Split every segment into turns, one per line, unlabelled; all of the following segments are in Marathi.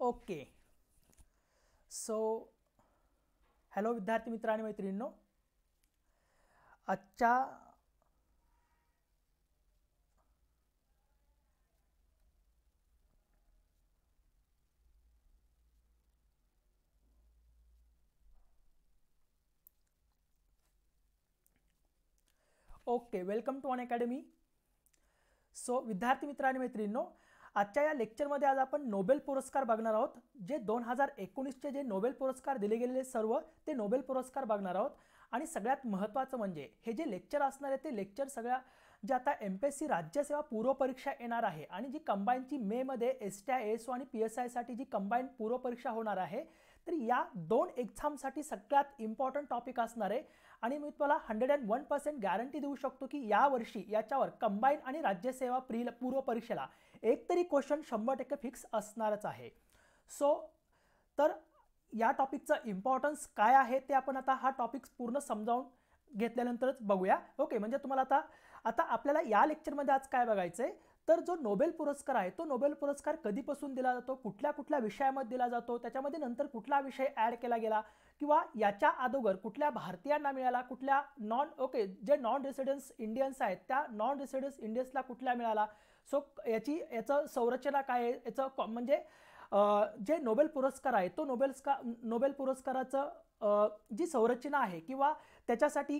ओके. सो हॅलो विद्यार्थी मित्र आणि मैत्रिणींनो. आजच्या okay welcome to on academy so विद्यार्थी मित्र आणि मैत्रिणींनो आजच्या या लेक्चरमध्ये आज आपण नोबेल पुरस्कार बघणार आहोत जे दोन हजार एकोणीसचे जे नोबेल पुरस्कार दिले गेलेले सर्व ते नोबेल पुरस्कार बघणार आहोत. आणि सगळ्यात महत्त्वाचं म्हणजे हे जे लेक्चर असणार आहे ते लेक्चर सगळ्या जे आता एम पी एस सी राज्यसेवा पूर्वपरीक्षा येणार आहे आणि जी कंबाईनची मेमध्ये S T I S O आणि पी एस आयसाठी जी कंबाईन पूर्व परीक्षा होणार आहे तर या दोन एक्झामसाठी सगळ्यात इम्पॉर्टंट टॉपिक असणार आहे. आणि मी तुम्हाला hundred and one percent guarantee देऊ शकतो की यावर्षी याच्यावर कंबाईन आणि राज्यसेवा प्री पूर्व परीक्षेला एक तरी क्वेश्चन शंभर टक्के फिक्स असणारच आहे. सो तर या टॉपिकचं इम्पॉर्टन्स काय आहे ते आपण आता हा टॉपिक पूर्ण समजावून घेतल्यानंतरच बघूया. ओके म्हणजे तुम्हाला आता आता आपल्याला या लेक्चरमध्ये आज काय बघायचं आहे तर जो नोबेल पुरस्कार आहे तो नोबेल पुरस्कार कधीपासून दिला जातो? कुठल्या कुठल्या विषयामध्ये दिला जातो? त्याच्यामध्ये नंतर कुठला विषय ॲड केला गेला? किंवा याच्या अगोदर कुठल्या भारतीयांना मिळाला? कुठल्या नॉन ओके जे नॉन रेसिडेन्स इंडियन्स आहेत त्या नॉन रेसिडेन्स इंडियन्सला कुठल्या मिळाला? सो याची याचं संरचना काय आहे? याचं म्हणजे जे नोबेल पुरस्कार आहे तो नोबेल्सका नोबेल पुरस्काराचं जी संरचना आहे किंवा त्याच्यासाठी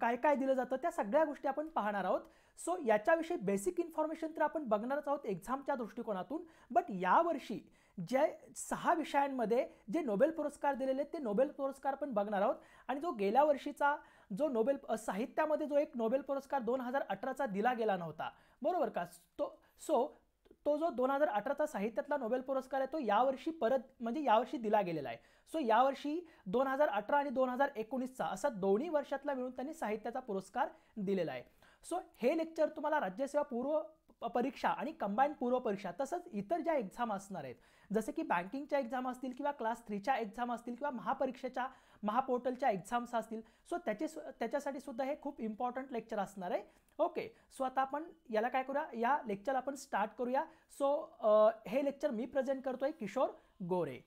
काय काय दिलं जातं त्या सगळ्या गोष्टी आपण पाहणार आहोत. सो याच्याविषयी बेसिक इन्फॉर्मेशन तर आपण बघणारच आहोत एक्झामच्या दृष्टिकोनातून. बट यावर्षी जे सहा विषयांमध्ये जे नोबेल पुरस्कार दिलेले ते नोबेल पुरस्कार पण बघणार आहोत. आणि जो गेल्या वर्षीचा जो नोबेल साहित्यामध्ये जो एक नोबेल पुरस्कार दोन हजार अठराचा दिला गेला नव्हता. बरोबर का? तो सो तो जो दोन हजार अठराचा साहित्यातला नोबेल पुरस्कार आहे तो यावर्षी परत म्हणजे यावर्षी दिला गेलेला आहे. सो यावर्षी दोन हजार अठरा आणि दोन हजार एकोणीसचा असा दोन्ही वर्षातला मिळून त्यांनी साहित्याचा पुरस्कार दिलेला आहे. सो हे लेक्चर तुम्हाला राज्यसेवा पूर्व परीक्षा आणि कंबाईन पूर्व परीक्षा तसंच इतर ज्या एक्झाम असणार आहेत जसे की बँकिंगच्या एक्झाम असतील किंवा क्लास थ्रीच्या एक्झाम असतील किंवा महापरीक्षेच्या महापोर्टलच्या एक्झाम्स असतील. सो त्याचे त्याच्यासाठी सुद्धा हे खूप इम्पॉर्टंट लेक्चर असणार आहे. ओके सो आता आपण याला काय करूया? या लेक्चर आपण स्टार्ट करूया. सो हे लेक्चर मी प्रेझेंट करतोय किशोर गोरे.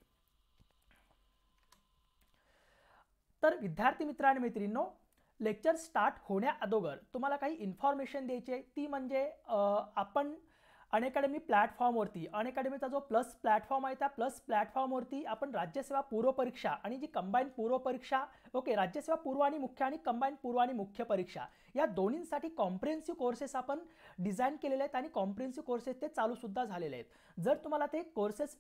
तर विद्यार्थी मित्र आणि मैत्रिणींनो लेक्चर स्टार्ट होण्या अगोदर तुम्हाला काही इन्फॉर्मेशन द्यायची आहे. ती म्हणजे आपण अनअकॅडमी प्लॅटफॉर्मवरती अनअकॅडमीचा जो प्लस प्लॅटफॉर्म आहे त्या प्लस प्लॅटफॉर्मवरती आपण राज्यसेवा पूर्व परीक्षा आणि जी कंबाईन पूर्व परीक्षा ओके राज्यसेवा पूर्व आणि मुख्य आणि कंबाईन पूर्व आणि मुख्य परीक्षा या दोन्हींसाठी कॉम्प्रिहेन्सिव्ह कोर्सेस आपण डिझाईन केलेले आहेत आणि कॉम्प्रिहेन्सिव्ह कोर्सेस ते चालूसुद्धा झालेले आहेत. जर तुम्हाला ते कोर्सेस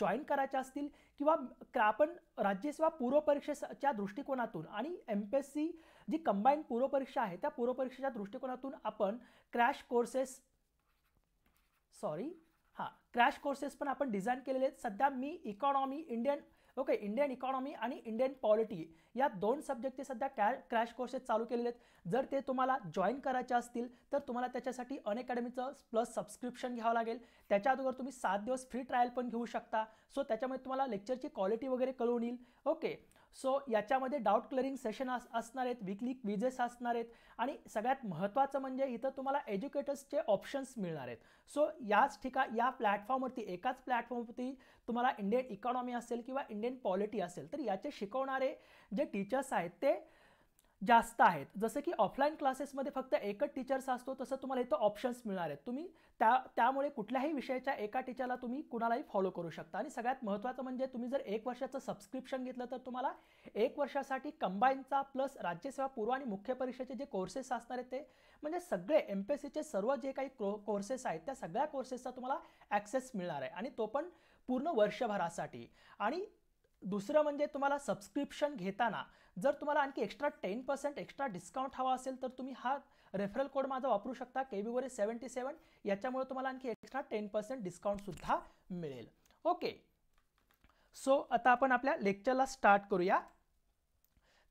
जॉईन करायचे असतील किंवा आपण राज्यसेवा पूर्व परीक्षेच्या दृष्टिकोनातून आणि एम पी एस सी जी कंबाईन पूर्व परीक्षा आहे त्या पूर्वपरीक्षेच्या दृष्टिकोनातून आपण क्रॅश कोर्सेस सॉरी. हां क्रॅश कोर्सेस पण आपण डिझाईन केलेले आहेत. सध्या मी economy Indian okay Indian economy आणि इंडियन पॉलिटी या दोन सब्जेक्टचे सध्या कॅ क्रॅश कोर्सेस चालू केलेले आहेत. जर ते तुम्हाला जॉईन करायचे असतील तर तुम्हाला त्याच्यासाठी अनअकॅडमीचं प्लस सबस्क्रिप्शन घ्यावं लागेल. त्याच्या अगोदर तुम्ही सात दिवस फ्री ट्रायल पण घेऊ शकता. सो त्याच्यामुळे तुम्हाला लेक्चरची क्वालिटी वगैरे कळून येईल. ओके सो याच्यामध्ये डाऊट क्लिअरिंग सेशन अस असणार आहेत विकली क्विजेस असणार आहेत आणि सगळ्यात महत्त्वाचं म्हणजे इथं तुम्हाला एज्युकेटर्सचे ऑप्शन्स मिळणार आहेत. सो याच ठिकाण या प्लॅटफॉर्मवरती एकाच प्लॅटफॉर्मवरती तुम्हाला इंडियन इकॉनॉमी असेल किंवा इंडियन पॉलिटी असेल तर याचे शिकवणारे जे टीचर्स आहेत ते जास्त आहेत. जसं की ऑफलाईन क्लासेसमध्ये फक्त एकच टीचर्स असतो तसं तुम्हाला इथं ऑप्शन्स मिळणार आहेत. तुम्ही त्या त्यामुळे कुठल्याही विषयाच्या एका टीचरला तुम्ही कुणालाही फॉलो करू शकता. आणि सगळ्यात महत्त्वाचं म्हणजे तुम्ही जर एक वर्षाचं सबस्क्रिप्शन घेतलं तर तुम्हाला एक वर्षासाठी कंबाईनचा प्लस राज्यसेवा पूर्व आणि मुख्य परीक्षेचे जे कोर्सेस असणार आहेत ते म्हणजे सगळे एम पी एस सीचे सर्व जे काही कोर्सेस आहेत त्या सगळ्या कोर्सेसचा तुम्हाला ॲक्सेस मिळणार आहे. आणि तो पण पूर्ण वर्षभरासाठी. आणि दुसरं म्हणजे तुम्हाला सबस्क्रिप्शन घेताना जर तुम्हाला आणखी extra ten percent extra discount हवा असेल तर तुम्ही हा रेफरल कोड माझा वापरू शकता के बी गोरे सेवन्टी सेवन याच्यामुळे तुम्हाला आणखी एक्स्ट्रा टेन पर्सेंट डिस्काउंटसुद्धा मिळेल. ओके सो आता आपण आपल्या लेक्चरला स्टार्ट करूया.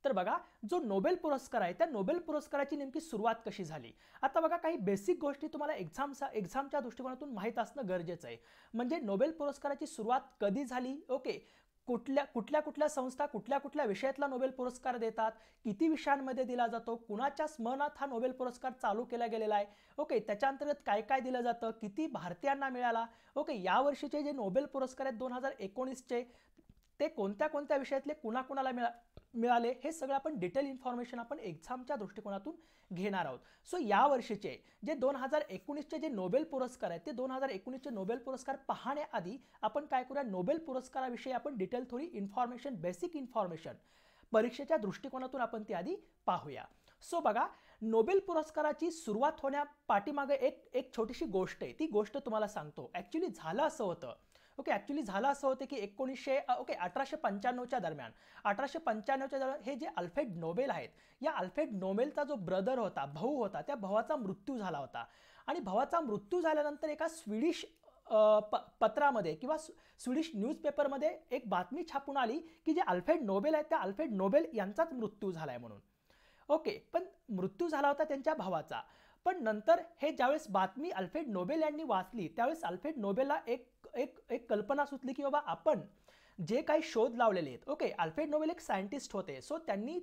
तर बघा जो नोबेल पुरस्कार आहे त्या नोबेल पुरस्काराची नेमकी सुरुवात कशी झाली? आता बघा काही बेसिक गोष्टी तुम्हाला एक्झामचा एक्झामच्या दृष्टिकोनातून माहीत असणं गरजेचं आहे. म्हणजे नोबेल पुरस्काराची सुरुवात कधी झाली? ओके कुठल्या कुठल्या कुठल्या संस्था कुठल्या कुठल्या विषयातला नोबेल पुरस्कार देतात किती विषयांमध्ये दिला जातो कुणाच्या स्मरणात हा नोबेल पुरस्कार चालू केला गेलेला आहे? ओके त्याच्या अंतर्गत काय काय दिलं जातं? किती भारतीयांना मिळाला? ओके या वर्षीचे जे नोबेल पुरस्कार आहेत दोन हजार एकोणीसचे ते कोणत्या कोणत्या विषयातले कुणाकुणाला मिळा मिळाले हे सगळं आपण डिटेल इन्फॉर्मेशन आपण एक्झामच्या दृष्टिकोनातून घेणार आहोत. सो या वर्षीचे जे दोन हजार एकोणीसचे जे नोबेल पुरस्कार आहेत ते दोन हजार एकोणीसचे नोबेल पुरस्कार पाहण्याआधी आपण काय करूया नोबेल पुरस्काराविषयी आपण डिटेल थोडी इन्फॉर्मेशन बेसिक इन्फॉर्मेशन परीक्षेच्या दृष्टिकोनातून आपण ती आधी पाहूया. सो बघा नोबेल पुरस्काराची सुरुवात होण्या पाठीमागे एक एक छोटीशी गोष्ट आहे. ती गोष्ट तुम्हाला सांगतो. ॲक्च्युली झालं असं होतं. ओके ॲक्च्युली झालं असं होतं की एकोणीसशे ओके अठराशे पंच्याण्णवच्या दरम्यान. अठराशे पंच्याण्णवच्या दरम्यान हे जे अल्फ्रेड नोबेल आहेत या अल्फ्रेड नोबेलचा जो ब्रदर होता भाऊ होता त्या भावाचा मृत्यू झाला होता. आणि भावाचा मृत्यू झाल्यानंतर एका स्वीडिश प पत्रामध्ये किंवा स्वीडिश न्यूजपेपरमध्ये एक बातमी छापून आली की जे अल्फ्रेड नोबेल आहेत त्या अल्फ्रेड नोबेल यांचाच मृत्यू झाला आहे म्हणून. ओके पण मृत्यू झाला होता त्यांच्या भावाचा. पण नंतर हे ज्यावेळेस बातमी अल्फ्रेड नोबेल यांनी वाचली त्यावेळेस अल्फ्रेड नोबेलला एक एक एक कल्पना सुचली की बाबा आपण जे काही शोध लावलेले आहेत ओके अल्फ्रेड नोबेल एक सायंटिस्ट होते. सो त्यांनी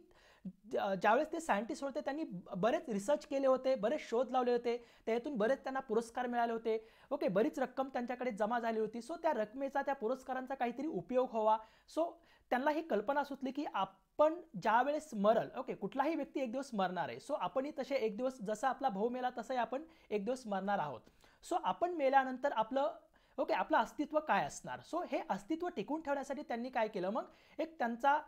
ज्यावेळेस ते सायंटिस्ट होते त्यांनी बरेच रिसर्च केले होते बरेच शोध लावले होते. त्यातून बरेच त्यांना पुरस्कार मिळाले होते. ओके बरीच रक्कम त्यांच्याकडे जमा झाली होती. सो त्या रकमेचा त्या पुरस्कारांचा काहीतरी उपयोग व्हावा. सो त्यांना ही कल्पना सुचली की आपण ज्यावेळेस मरल ओके कुठलाही व्यक्ती एक दिवस मरणार आहे. सो आपणही तसे एक दिवस जसा आपला भाऊ मेला तसंही आपण एक दिवस मरणार आहोत. सो आपण मेल्यानंतर आपलं ओके आपलं अस्तित्व काय असणार? सो हे अस्तित्व टिकून ठेवण्यासाठी त्यांनी काय केलं? मग एक त्यांचा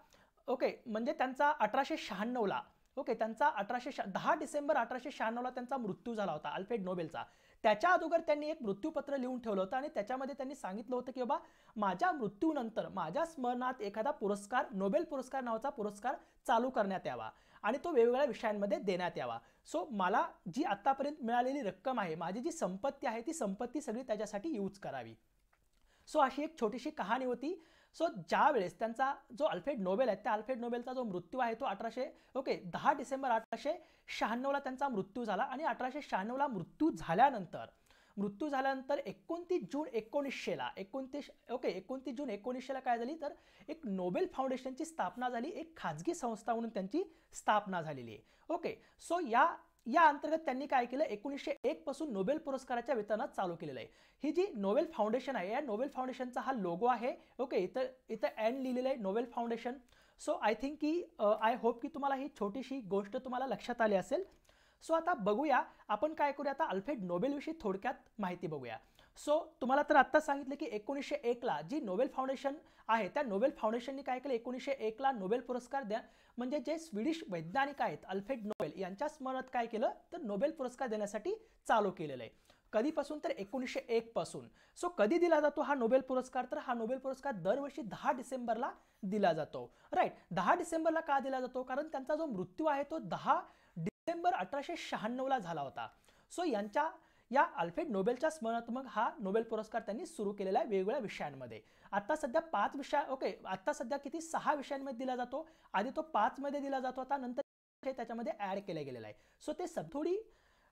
ओके म्हणजे त्यांचा अठराशे शहाण्णवला ओके त्यांचा अठराशे दहा डिसेंबर अठराशे शहाण्णवला त्यांचा मृत्यू झाला होता अल्फ्रेड नोबेलचा. त्याच्या अगोदर त्यांनी एक मृत्यूपत्र लिहून ठेवलं होतं आणि त्याच्यामध्ये त्यांनी सांगितलं होतं की बाबा माझ्या मृत्यूनंतर माझ्या स्मरणात एखादा पुरस्कार नोबेल पुरस्कार नावाचा पुरस्कार चालू करण्यात यावा. आणि तो वेगवेगळ्या विषयांमध्ये देण्यात यावा. सो मला जी आत्तापर्यंत मिळालेली रक्कम आहे माझी जी संपत्ती आहे ती संपत्ती सगळी त्याच्यासाठी यूज करावी. सो अशी एक छोटीशी कहाणी होती. सो ज्या वेळेस त्यांचा जो अल्फ्रेड नोबेल आहे त्या अल्फ्रेड नोबेलचा जो मृत्यू आहे तो अठराशे ओके दहा डिसेंबर अठराशे शहाण्णवला त्यांचा मृत्यू झाला आणि अठराशे शहाण्णवला मृत्यू झाल्यानंतर मृत्यू झाल्यानंतर एकोणतीस जून एकोणीसशेला एकोणतीस ओके एकोणतीस जून एकोणीसशेला काय झाली? तर एक नोबेल फाउंडेशनची स्थापना झाली एक खाजगी संस्था म्हणून त्यांची स्थापना झालेली आहे. ओके सो या या अंतर्गत त्यांनी काय केलं? एकोणीसशे एक पासून नोबेल पुरस्काराच्या वेतनात चालू केलेलं आहे. ही जी नोबेल फाउंडेशन आहे या नोबेल फाउंडेशनचा हा लोगो आहे ओके इथं इथं एन लिहिलेलं आहे Nobel foundation. So I think की आय होप की तुम्हाला ही छोटीशी गोष्ट तुम्हाला लक्षात आली असेल. सो आता बघूया आपण काय करूया आता अल्फ्रेड नोबेलविषयी थोडक्यात माहिती बघूया. सो तुम्हाला तर आत्ता सांगितलं की एकोणीसशे एकला जी नोबेल फाउंडेशन आहे त्या नोबेल फाउंडेशननी काय केलं? एकोणीसशे एकला नोबेल पुरस्कार द्या. म्हणजे जे स्वीडिश वैज्ञानिक आहेत अल्फ्रेड नोबेल यांच्या स्मरणात काय केलं? तर नोबेल पुरस्कार देण्यासाठी चालू केलेलं आहे. कधीपासून? तर एकोणीसशे एक पासून. सो कधी दिला जातो हा नोबेल पुरस्कार? तर हा नोबेल पुरस्कार दरवर्षी दहा डिसेंबरला दिला जातो. राईट दहा डिसेंबरला का दिला जातो? कारण त्यांचा जो मृत्यू आहे तो दहा डिसेंबर अठराशे शहाण्णवला झाला होता. सो यांच्या या अल्फ्रेड नोबेलच्या स्मरणात्मक हा नोबेल पुरस्कार त्यांनी सुरू केलेला आहे वेगवेगळ्या विषयांमध्ये. आता सध्या पाच विषय ओके आता सध्या किती? सहा विषयांमध्ये दिला जातो. आधी तो पाचमध्ये दिला जातो आता नंतर त्याच्यामध्ये ऍड केला गेलेला आहे. सो ते सब थोडी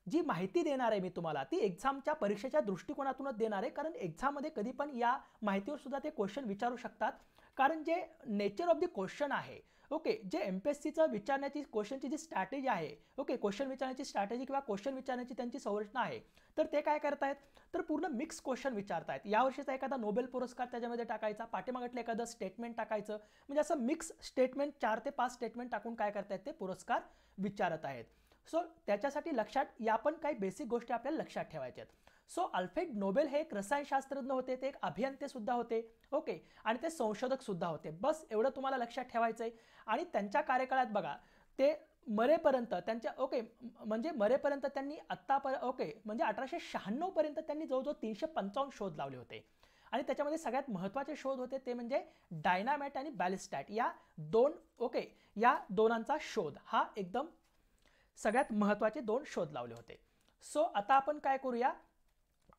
जी माहिती देणार आहे मी तुम्हाला ती एक्झामच्या परीक्षेच्या दृष्टिकोनातूनच देणार आहे कारण एक्झाममध्ये कधी पण या माहितीवर सुद्धा ते क्वेश्चन विचारू शकतात. कारण जे नेचर ऑफ द क्वेश्चन आहे ओके जे एम पी एस सीचं विचारण्याची क्वेश्चनची जी स्ट्रॅटेजी आहे ओके क्वेश्चन विचारण्याची स्ट्रॅटेजी किंवा क्वेश्चन विचारण्याची त्यांची संरचना आहे तर ते काय करतायत? तर पूर्ण मिक्स क्वेश्चन विचारतायत. यावर्षीचा एखादा नोबेल पुरस्कार त्याच्यामध्ये टाकायचा पाठीमागटलं एखादं स्टेटमेंट टाकायचं म्हणजे असं मिक्स स्टेटमेंट चार ते पाच स्टेटमेंट टाकून काय करतायत ते पुरस्कार विचारत आहेत. सो त्याच्यासाठी लक्षात या पण काही बेसिक गोष्टी आपल्याला लक्षात ठेवायच्या आहेत. सो अल्फ्रेड नोबेल हे एक रसायनशास्त्रज्ञ होते ते एक अभियंते सुद्धा होते ओके? आणि ते संशोधक सुद्धा होते. बस एवढं तुम्हाला लक्षात ठेवायचं आहे आणि त्यांच्या कार्यकाळात बघा ते मरेपर्यंत त्यांच्या ओके म्हणजे मरेपर्यंत त्यांनी आत्तापर ओके म्हणजे अठराशे शहाण्णवपर्यंत त्यांनी जवळजवळ तीनशे पंचावन्न शोध लावले होते. आणि त्याच्यामध्ये सगळ्यात महत्त्वाचे शोध होते ते म्हणजे डायनामॅट आणि बॅलिस्टॅट. या दोन ओके या दोनांचा शोध हा एकदम सगळ्यात महत्त्वाचे दोन शोध लावले होते. सो आता आपण काय करूया?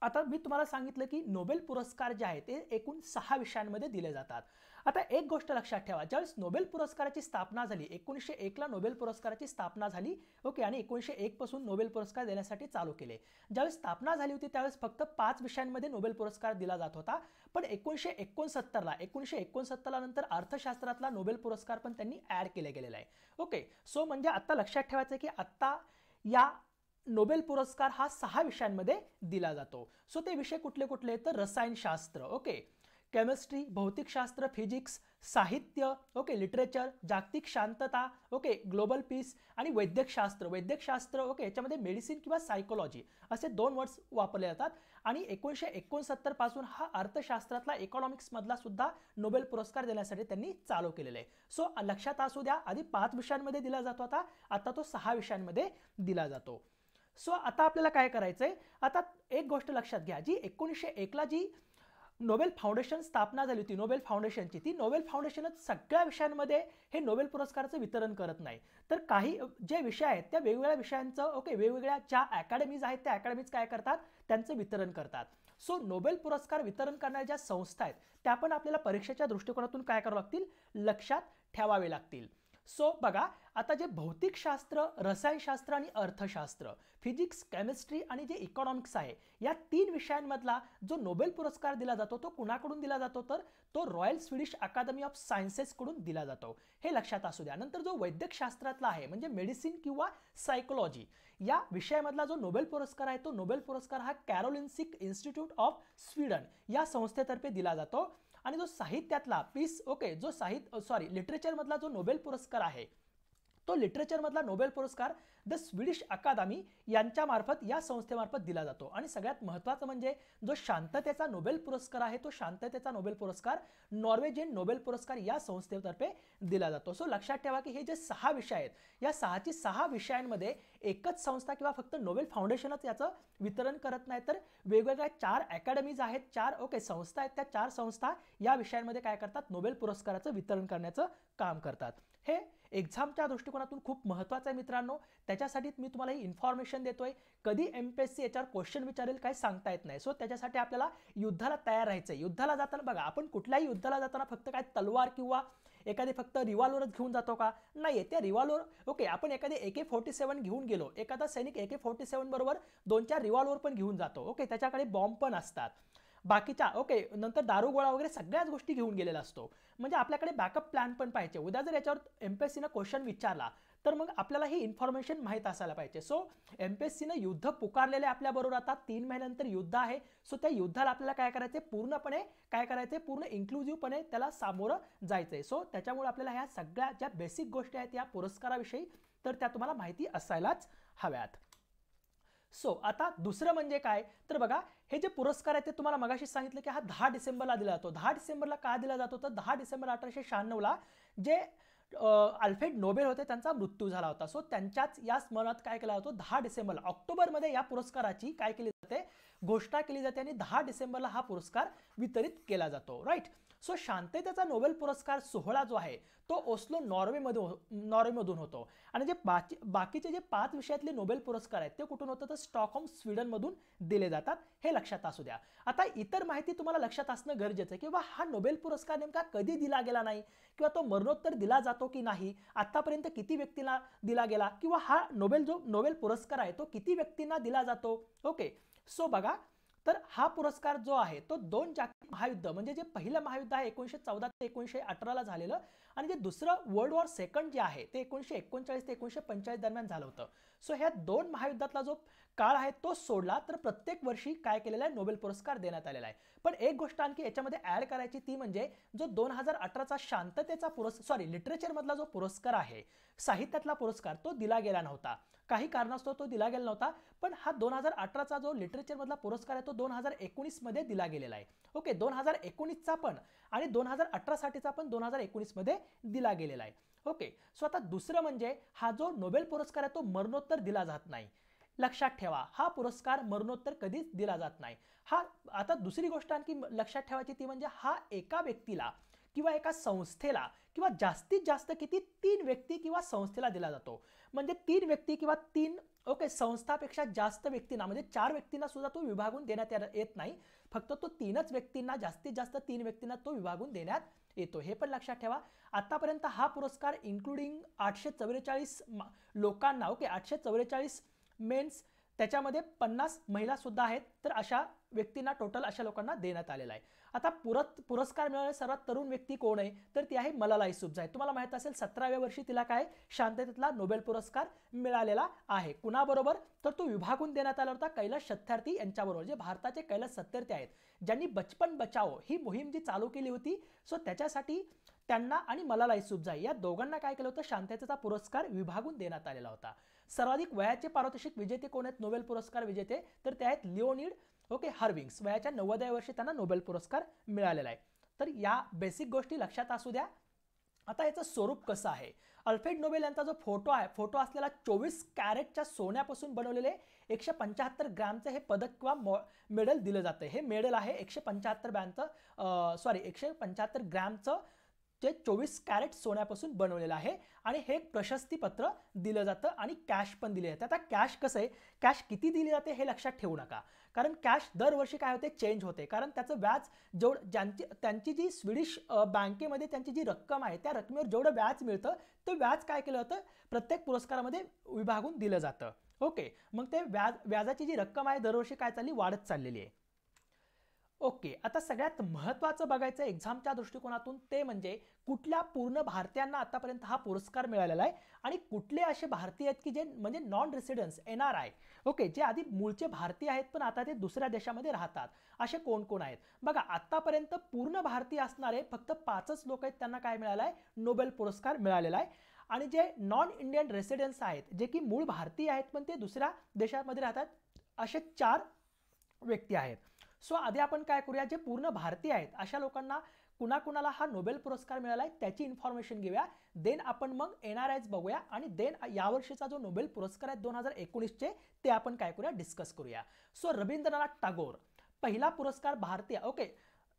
आता मी तुम्हाला सांगितलं की नोबेल पुरस्कार जे आहे ते एकूण सहा विषयांमध्ये दिले जातात. आता एक गोष्ट लक्षात ठेवा ज्यावेळेस नोबेल पुरस्काराची स्थापना झाली एकोणीसशे एकला नोबेल पुरस्काराची स्थापना झाली ओके आणि एकोणीसशे एकपासून नोबेल पुरस्कार देण्यासाठी चालू केले. ज्यावेळेस स्थापना झाली होती त्यावेळेस फक्त पाच विषयांमध्ये नोबेल पुरस्कार दिला जात होता. पण एकोणीसशे एकोणसत्तरला एकोणीसशे एकोणसत्तरला नंतर अर्थशास्त्रातला नोबेल पुरस्कार पण त्यांनी ॲड केले गेलेला आहे. ओके सो म्हणजे आत्ता लक्षात ठेवायचं की आत्ता या नोबेल पुरस्कार हा सहा विषयांमध्ये दिला जातो. सो ते विषय कुठले कुठले तर रसायनशास्त्र ओके केमिस्ट्री भौतिकशास्त्र फिजिक्स साहित्य ओके लिटरेचर जागतिक शांतता ओके ग्लोबल पीस आणि वैद्यकशास्त्र. वैद्यकशास्त्र ओके याच्यामध्ये मेडिसिन किंवा सायकोलॉजी असे दोन वर्ड्स वापरले जातात. आणि एकोणीसशे एकोणसत्तरपासून हा अर्थशास्त्रातला इकॉनॉमिक्समधला सुद्धा नोबेल पुरस्कार देण्यासाठी त्यांनी चालू केलेले आहे. सो लक्षात असू द्या आधी पाच विषयांमध्ये दिला जातो आता. आता तो सहा विषयांमध्ये दिला जातो. सो आता आपल्याला काय करायचं आहे आता एक गोष्ट लक्षात घ्या जी एकोणीसशे एकला जी नोबेल फाउंडेशन स्थापना झाली होती नोबेल फाउंडेशनची ती नोबेल फाउंडेशनच सगळ्या विषयांमध्ये हे नोबेल पुरस्काराचं वितरण करत नाही. तर काही जे विषय आहेत त्या वेगवेगळ्या विषयांचं ओके वेगवेगळ्या ज्या अकॅडमीज आहेत त्या अकॅडमीज काय करतात? त्यांचं वितरण करतात. सो नोबेल पुरस्कार वितरण करणाऱ्या ज्या संस्था आहेत त्या पण आपल्याला परीक्षेच्या दृष्टिकोनातून काय करावं लागतील? लक्षात ठेवावे लागतील. सो बघा आता जे भौतिकशास्त्र रसायनशास्त्र आणि अर्थशास्त्र फिजिक्स केमिस्ट्री आणि जे इकॉनॉमिक्स आहे या तीन विषयांमधला जो नोबेल पुरस्कार दिला जातो तो कुणाकडून दिला जातो? तर तो रॉयल स्वीडिश अकादमी ऑफ सायन्सेसकडून दिला जातो. हे लक्षात असू द्या. नंतर जो वैद्यकशास्त्रातला आहे म्हणजे मेडिसिन किंवा सायकोलॉजी या विषयामधला जो नोबेल पुरस्कार आहे तो नोबेल पुरस्कार हा कॅरोलिन्सिक इन्स्टिट्यूट ऑफ स्वीडन या संस्थेतर्फे दिला जातो. आणि जो साहित्यातला पीस ओके जो साहित्य सॉरी लिटरेचरमधला जो नोबेल पुरस्कार आहे तो लिटरेचरमधला नोबेल पुरस्कार द स्वीडिश अकादमी यांच्यामार्फत या संस्थेमार्फत दिला जातो. आणि सगळ्यात महत्त्वाचं म्हणजे जो शांततेचा नोबेल पुरस्कार आहे तो शांततेचा नोबेल पुरस्कार नॉर्वेजियन नोबेल पुरस्कार या संस्थेतर्फे दिला जातो. सो लक्षात ठेवा की हे जे सहा विषय आहेत या सहाची सहा विषयांमध्ये एकच संस्था किंवा फक्त नोबेल फाउंडेशनच याचं वितरण करत नाही तर वेगवेगळ्या चार अकॅडमीज आहेत चार ओके संस्था आहेत. त्या चार संस्था या विषयांमध्ये काय करतात? नोबेल पुरस्काराचं वितरण करण्याचं काम करतात. हे एक्झामच्या दृष्टिकोनातून खूप महत्त्वाचं आहे मित्रांनो. त्याच्यासाठी मी तुम्हाला ही इन्फॉर्मेशन देतोय. कधी एम पी एस सी याच्यावर क्वेश्चन विचारेल काही सांगता येत नाही. सो त्याच्यासाठी आपल्याला युद्धाला तयार राहायचं आहे युद्धाला जाताना बघा आपण कुठल्याही युद्धाला जाताना फक्त काय तलवार किंवा एखादी फक्त रिव्हॉल्वरच घेऊन जातो का? नाही त्या रिव्हॉल्वर ओके आपण एखादी ए के फोर्टी सेवन घेऊन गेलो. एखादा सैनिक ए के फोर्टी सेवन बरोबर दोन चार रिव्हॉल्वर पण घेऊन जातो. ओके त्याच्याकडे बॉम्ब पण असतात. बाकीच्या ओके नंतर दारुगोळा वगैरे सगळ्याच गोष्टी घेऊन गेलेला असतो. म्हणजे आपल्याकडे बॅकअप प्लॅन पण पाहिजे. उद्या जर याच्यावर एम पी एस सीनं क्वेश्चन विचारला तर मग आपल्याला ही इन्फॉर्मेशन माहीत असायला पाहिजे. सो एम पी एस सीनं युद्ध पुकारलेले आपल्याबरोबर आता. तीन महिन्यानंतर युद्ध आहे. सो त्या युद्धाला आपल्याला काय करायचं पूर्णपणे काय करायचं पूर्ण इन्क्लुझिव्हपणे त्याला सामोरं जायचं आहे सो त्याच्यामुळे आपल्याला ह्या सगळ्या ज्या बेसिक गोष्टी आहेत या पुरस्काराविषयी तर त्या तुम्हाला माहिती असायलाच हव्यात. सो आता दुसरं म्हणजे काय? तर बघा हे जे पुरस्कार आहेत ते तुम्हाला मगाशी सांगितलं की हा दहा डिसेंबरला दिला जातो. दहा डिसेंबरला का दिला जातो? तर दहा डिसेंबर अठराशे शहाण्णवला जे अल्फ्रेड नोबेल होते त्यांचा मृत्यू झाला होता. सो त्यांच्याच या स्मरणात काय केला जातो? दहा डिसेंबरला ऑक्टोबरमध्ये या पुरस्काराची काय केली जाते? घोषणा केली जाते आणि दहा डिसेंबरला हा पुरस्कार वितरित केला जातो. राईट सो शांततेचा नोबेल पुरस्कार सोहळा जो आहे तो ओस्लो नॉर्वेमध्ये हो, नॉर्वेमधून होतो. आणि जे बाकी बाकीचे जे पाच विषयातले नोबेल पुरस्कार आहेत ते कुठून होतं तर स्टॉकहोम स्वीडनमधून दिले जातात. हे लक्षात असू द्या. आता इतर माहिती तुम्हाला लक्षात असणं गरजेचं आहे किंवा हा नोबेल पुरस्कार नेमका कधी दिला गेला नाही? किंवा तो मरणोत्तर दिला जातो की नाही? आतापर्यंत किती व्यक्तीला दिला गेला? किंवा हा नोबेल जो नोबेल पुरस्कार आहे तो किती व्यक्तींना दिला जातो? ओके. सो बघा तर हा पुरस्कार जो आहे तो दोन जागतिक महायुद्ध म्हणजे जे पहिलं महायुद्ध आहे एकोणीशे चौदा ते एकोणीशे अठराला झालेलं आणि जे दुसरं वर्ल्ड वॉर सेकंड जे आहे ते एकोणीशे एकोणचाळीस ते एकोणीशे पंचेचाळीस दरम्यान झालं होतं. सो ह्या दोन महायुद्धातला जो काळ आहे तो सोडला तर प्रत्येक वर्षी काय केलेला आहे नोबेल पुरस्कार देण्यात आलेला आहे. पण एक गोष्ट आणखी याच्यामध्ये ऍड करायची ती म्हणजे जो दोन हजार अठराचा शांततेचा पुरस्कार सॉरी लिटरेचरमधला जो पुरस्कार आहे साहित्यातला पुरस्कार तो दिला गेला नव्हता. काही कारणास्तव तो दिला गेला नव्हता पण हा दोन हजार अठराचा जो लिटरेचरमधला पुरस्कार आहे तो दोन हजार एकोणीसमध्ये दिला गेलेला आहे. ओके दोन हजार एकोणीसचा पण आणि दोन हजार अठरासाठीचा पण दोन हजार एकोणीसमध्ये दिला गेलेला आहे. ओके सो आता दुसरं म्हणजे हा जो नोबेल पुरस्कार आहे तो मरणोत्तर दिला जात नाही. लक्षात ठेवा हा पुरस्कार मरणोत्तर कधीच दिला जात नाही. हा आता दुसरी गोष्ट आणखी लक्षात ठेवायची ती म्हणजे हा एका व्यक्तीला किंवा एका संस्थेला किंवा जास्तीत जास्त किती तीन व्यक्ती किंवा संस्थेला दिला जातो. म्हणजे तीन व्यक्ती किंवा तीन ओके संस्थापेक्षा जास्त व्यक्तींना म्हणजे चार व्यक्तींना सुद्धा तो विभागून देण्यात येत नाही. फक्त तो तीनच व्यक्तींना जास्तीत जास्त तीन व्यक्तींना तो विभागून देण्यात येतो. हे पण लक्षात ठेवा. आतापर्यंत हा पुरस्कार इन्क्लुडिंग आठशे चौवेचाळीस लोकांना ओके आठशे चौवेचाळीस मेन्स त्याच्यामध्ये पन्नास महिला सुद्धा आहेत. तर अशा व्यक्तींना टोटल अशा लोकांना देण्यात आलेला आहे. आता पुरत पुरस्कार मिळाले सर्वात तरुण व्यक्ती कोण आहे? तर ती आहे मलाला आहे तुम्हाला माहीत असेल सतराव्या वर्षी तिला काय? शांततेतला नोबेल पुरस्कार मिळालेला आहे. कुणाबरोबर? तर तो विभागून देण्यात आला होता कैलास सत्यार्थी यांच्याबरोबर जे भारताचे कैलास सत्यार्थी आहेत. ज्यांनी बचपन बचाओ ही मोहीम जी चालू केली होती सो त्याच्यासाठी त्यांना आणि मलाला युसुफजाई या दोघांना काय केलं होतं? शांततेचा पुरस्कार विभागून देण्यात आलेला होता. सर्वाधिक वयाचे पारितोषिक विजेते कोण आहेत? नोबेल पुरस्कार विजेते तर ते आहेत लिओनिड ओके हार्विंग्स. वयाच्या नव्वदव्या वर्षी त्यांना नोबेल पुरस्कार मिळालेला आहे. तर या बेसिक गोष्टी लक्षात असू द्या. आता याचं स्वरूप कसं आहे? अल्फ्रेड नोबेल यांचा जो फोटो आहे फोटो असलेला चोवीस कॅरेटच्या सोन्यापासून बनवलेले एकशे पंच्याहत्तर ग्रॅमचं हे पदक किंवा मेडल दिलं जातं. हे मेडल आहे एकशे पंच्याहत्तर ग्रॅमचं सॉरी एकशे पंच्याहत्तर ग्रॅमचं जे चोवीस कॅरेट सोन्यापासून बनवलेलं आहे आणि हे प्रशस्ती पत्र दिलं जातं आणि कॅश पण दिले जाते आता कॅश कसं आहे? कॅश किती दिली जाते हे लक्षात ठेवू नका. कारण कॅश दरवर्षी काय होते? चेंज होते. कारण त्याचं व्याज जेवढं ज्यांची त्यांची जी स्वीडिश बँकेमध्ये त्यांची जी रक्कम आहे त्या रकमेवर जेवढं व्याज मिळतं ते व्याज काय केलं जातं? प्रत्येक पुरस्कारामध्ये विभागून दिलं जातं. ओके. मग ते व्याज व्याजाची जी रक्कम आहे दरवर्षी काय चालली? वाढत चाललेली आहे. ओके आता सगळ्यात महत्त्वाचं बघायचं एक्झामच्या दृष्टिकोनातून ते म्हणजे कुठल्या पूर्ण भारतीयांना आतापर्यंत हा पुरस्कार मिळालेला आहे आणि कुठले असे भारतीय आहेत की जे म्हणजे non residence N R I okay जे आधी मूळचे भारतीय आहेत पण आता ते दुसऱ्या देशामध्ये राहतात. असे कोण कोण आहेत? बघा आतापर्यंत पूर्ण भारतीय असणारे फक्त पाचच लोक आहेत त्यांना काय मिळालं आहे नोबेल पुरस्कार मिळालेला आहे. आणि जे नॉन इंडियन रेसिडेन्स आहेत जे की मूळ भारतीय आहेत पण ते दुसऱ्या देशामध्ये राहतात असे चार व्यक्ती आहेत. सो आधी आपण काय करूया जे पूर्ण भारतीय आहेत अशा लोकांना कुणाकुणाला हा नोबेल पुरस्कार मिळाला आहे त्याची इन्फॉर्मेशन घेऊया. देन आपण मग एन आर आयज बघूया आणि देन यावर्षीचा जो नोबेल पुरस्कार आहे दोन हजार एकोणीसचे ते आपण काय करूया डिस्कस करूया. सो रवींद्रनाथ टागोर पहिला पुरस्कार भारतीय ओके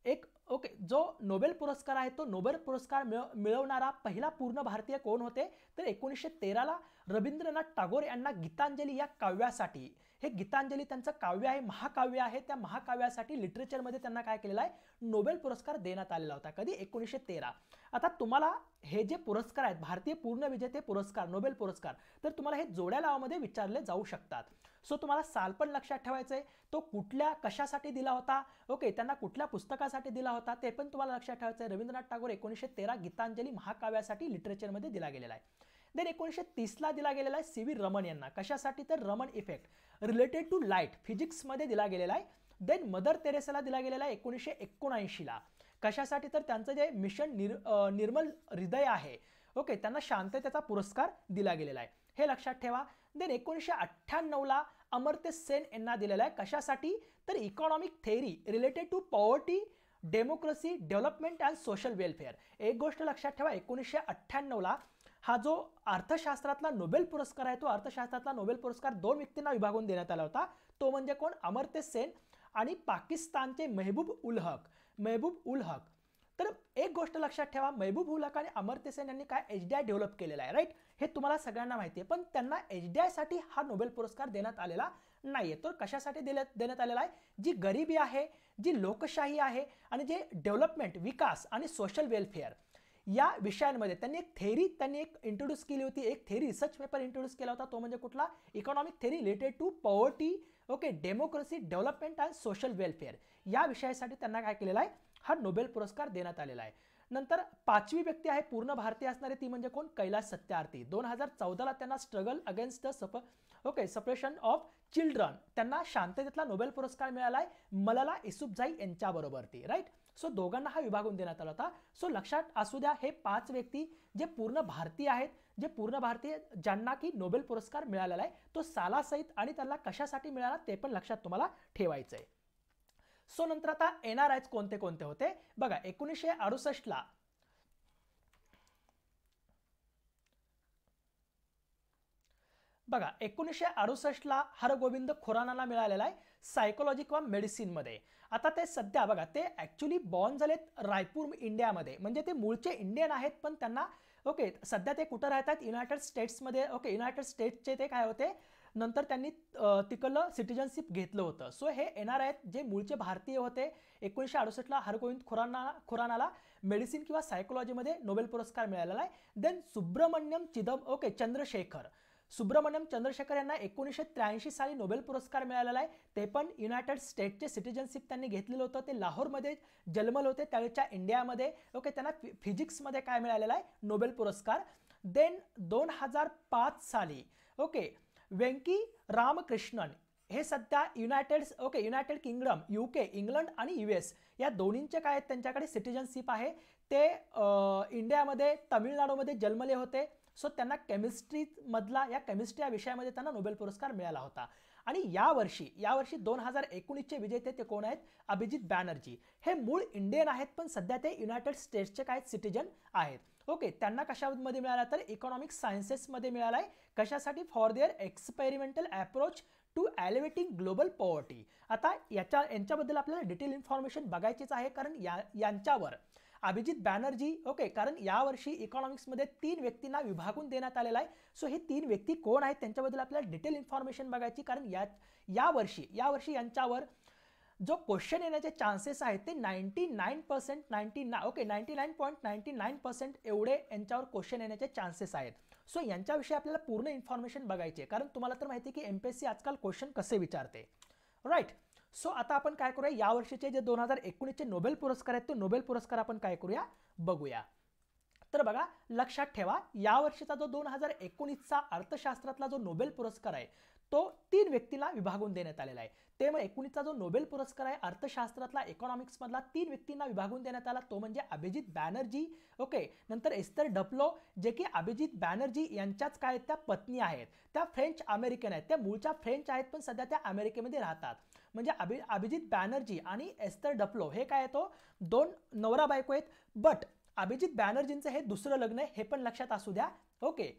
एक ओके जो नोबेल पुरस्कार आहे तो नोबेल पुरस्कार मिळ मिळवणारा पहिला पूर्ण भारतीय कोण होते? तर एकोणीसशे तेराला रवींद्रनाथ टागोर यांना गीतांजली या काव्यासाठी. हे गीतांजली त्यांचं काव्य आहे महाकाव्य आहे. त्या महाकाव्यासाठी लिटरेचरमध्ये त्यांना काय केलेलं आहे? नोबेल पुरस्कार देण्यात आलेला होता कधी? एकोणीसशे तेरा. आता तुम्हाला हे जे पुरस्कार आहेत भारतीय पूर्ण विजेते पुरस्कार नोबेल पुरस्कार तर तुम्हाला हे जोड्या लावामध्ये विचारले जाऊ शकतात. सो तुम्हाला साल पण लक्षात ठेवायचं आहे तो कुठल्या कशासाठी दिला होता? ओके त्यांना कुठल्या पुस्तकासाठी दिला होता? ते पण तुम्हाला लक्षात ठेवायचं आहे रवींद्रनाथ टागोर एकोणीसशे तेरा गीतांजली महाकाव्यासाठी लिटरेचरमध्ये दिला गेलेला आहे. देन एकोणीसशे तीसला दिला गेलेला आहे सी व्ही रमन यांना. कशासाठी? तर Raman effect related to light फिजिक्समध्ये दिला गेलेला आहे. देन मदर तेरेसाला दिला गेलेला आहे एकोणीसशे एकोणऐंशीला. कशासाठी? तर त्यांचं जे मिशन निर निर्मल हृदय आहे ओके त्यांना शांततेचा पुरस्कार दिला गेलेला आहे. हे लक्षात ठेवा. देन एकोणीसशे अठ्ठ्याण्णवला अमर्त्य सेन यांना दिलेला आहे. कशासाठी? तर economic theory related to poverty democracy development and social welfare एक गोष्ट लक्षात ठेवा. एकोणीसशे अठ्ठ्याण्णवला हा जो अर्थशास्त्रातला नोबेल पुरस्कार आहे तो अर्थशास्त्रातला नोबेल पुरस्कार दोन व्यक्तींना विभागून देण्यात आला होता. तो म्हणजे कोण? अमर्त्य सेन आणि पाकिस्तानचे मेहबूब उल हक. मेहबूब उल हक. तर एक गोष्ट लक्षात ठेवा मेहबूब उल हक आणि अमर्त्य सेन यांनी काय एच डी आय डेव्हलप केलेला आहे राईट? हे तुम्हाला सगळ्यांना माहिती आहे पण त्यांना एच डी आयसाठी हा नोबेल पुरस्कार देण्यात आलेला नाही आहे तर कशासाठी देण्यात आलेला आहे? जी गरिबी आहे जी लोकशाही आहे आणि जे डेव्हलपमेंट विकास आणि सोशल वेलफेअर या विषयांमध्ये त्यांनी एक थेरी त्यांनी एक इंट्रोड्यूस केली होती एक थेरी रिसर्च पेपर इंट्रोड्यूस केला होता तो म्हणजे कुठला? Economic theory related to poverty okay democracy development and social welfare या विषयासाठी त्यांना काय केलेला आहे? हा नोबेल पुरस्कार देण्यात आलेला आहे. नंतर पाचवी व्यक्ती आहे पूर्ण भारतीय असणारी ती म्हणजे कोण? कैलास सत्यार्थी. दोन हजार चौदाला त्यांना struggle against the sup okay suppression of children त्यांना शांततेतला नोबेल पुरस्कार मिळाला आहे मलाला इसुफजाई यांच्याबरोबरती राईट सो दोघांना हा विभागून देण्यात आला होता. सो लक्षात असू द्या हे पाच व्यक्ती जे पूर्ण भारतीय आहेत जे पूर्ण भारतीय ज्यांना की नोबेल पुरस्कार मिळालेला आहे तो सालासहित आणि त्यांना कशासाठी मिळाला ते पण लक्षात तुम्हाला ठेवायचं आहे सो नंतर आता एन आर आयच कोणते कोणते होते? बघा एकोणीसशे अडुसष्टला बघा एकोणीसशे अडुसष्टला हरगोविंद खुरानाला मिळालेला आहे सायकोलॉजी किंवा मेडिसिनमध्ये आता ते सध्या बघा ते ॲक्च्युली बॉर्न झालेत रायपूर इंडियामध्ये. म्हणजे ते मूळचे इंडियन आहेत पण त्यांना ओके सध्या ते कुठं राहतात? युनायटेड स्टेट्समध्ये ओके युनायटेड स्टेट्सचे ते काय होते? नंतर त्यांनी तिकडलं सिटिझनशिप घेतलं होतं. सो हे येणार आहेत जे मूळचे भारतीय होते एकोणीसशे अडुसष्टला हरगोविंद खुराना खुरानाला मेडिसिन किंवा सायकोलॉजीमध्ये नोबेल पुरस्कार मिळालेला आहे. देन सुब्रमण्यम चिदम ओके चंद्रशेखर. सुब्रमण्यम चंद्रशेखर यांना एकोणीसशे त्र्याऐंशी साली नोबेल पुरस्कार मिळालेला आहे. ते पण युनायटेड स्टेटचे सिटिजनशिप त्यांनी घेतलेलं होतं. ते लाहोरमध्ये जन्मले होते. त्यावेळेच्या इंडियामध्ये ओके त्यांना फि फिजिक्समध्ये काय मिळालेला आहे? नोबेल पुरस्कार. देन दोन हजार पाच साली ओके व्यंकी रामकृष्णन हे सध्या United okay United Kingdom U K England आणि यू एस या दोन्हींचे काय आहेत? त्यांच्याकडे सिटिजनशिप आहे. ते इंडियामध्ये तामिळनाडूमध्ये जन्मले होते. सो त्यांना केमिस्ट्रीमधला या केमिस्ट्री या विषयामध्ये त्यांना नोबेल पुरस्कार मिळाला होता. आणि यावर्षी यावर्षी दोन हजार एकोणीसचे विजेते ते कोण आहेत? अभिजित बॅनर्जी. हे मूळ इंडियन आहेत पण सध्या ते युनायटेड स्टेट्सचे काय सिटिजन आहेत. ओके त्यांना कशामध्ये मिळाला? तर इकॉनॉमिक सायन्सेसमध्ये मिळाला आहे. कशासाठी? For their experimental approach to alleviating global poverty आता याच्या यांच्याबद्दल आपल्याला डिटेल इन्फॉर्मेशन बघायचीच आहे कारण या यांच्यावर. अभिजित बॅनर्जी ओके कारण यावर्षी इकॉनॉमिक्समध्ये तीन व्यक्तींना विभागून देण्यात आलेला आहे. सो हे तीन व्यक्ती कोण आहेत त्यांच्याबद्दल आपल्याला डिटेल इन्फॉर्मेशन बघायची कारण या यावर्षी यावर्षी यांच्यावर जो क्वेश्चन येण्याचे चान्सेस आहेत ते नाईन्टी नाईन पर्सेंट नाईन्टी ना okay ninety nine point ninety nine percent एवढे यांच्यावर क्वेश्चन येण्याचे चान्सेस आहेत. सो यांच्याविषयी आपल्याला पूर्ण इन्फॉर्मेशन बघायची आहे. कारण तुम्हाला तर माहिती आहे की एम पी एस सी आजकाल क्वेश्चन कसे विचारते. राईट सो आता आपण काय करूया? यावर्षीचे जे दोन हजार एकोणीसचे नोबेल पुरस्कार आहेत ते नोबेल पुरस्कार आपण काय करूया? बघूया. तर बघा लक्षात ठेवा यावर्षीचा जो दोन हजार एकोणीसचा अर्थशास्त्रातला जो नोबेल पुरस्कार आहे तो तीन व्यक्तीला विभागून देण्यात आलेला आहे. ते मग एकोणीसचा जो नोबेल पुरस्कार आहे अर्थशास्त्रातला इकॉनॉमिक्समधला तीन व्यक्तींना विभागून देण्यात आला तो म्हणजे अभिजित बॅनर्जी. ओके नंतर एस्तर डप्लो जे की अभिजित बॅनर्जी यांच्याच काय आहेत त्या पत्नी आहेत. त्या फ्रेंच अमेरिकन आहेत. त्या मूळच्या फ्रेंच आहेत पण सध्या त्या अमेरिकेमध्ये राहतात. म्हणजे अभि अभिजित बॅनर्जी आणि एस्तर डप्लो हे काय येतो दोन नवरा बायको आहेत बट अभिजित बॅनर्जींचं हे दुसरं लग्न आहे हे पण लक्षात असू द्या. ओके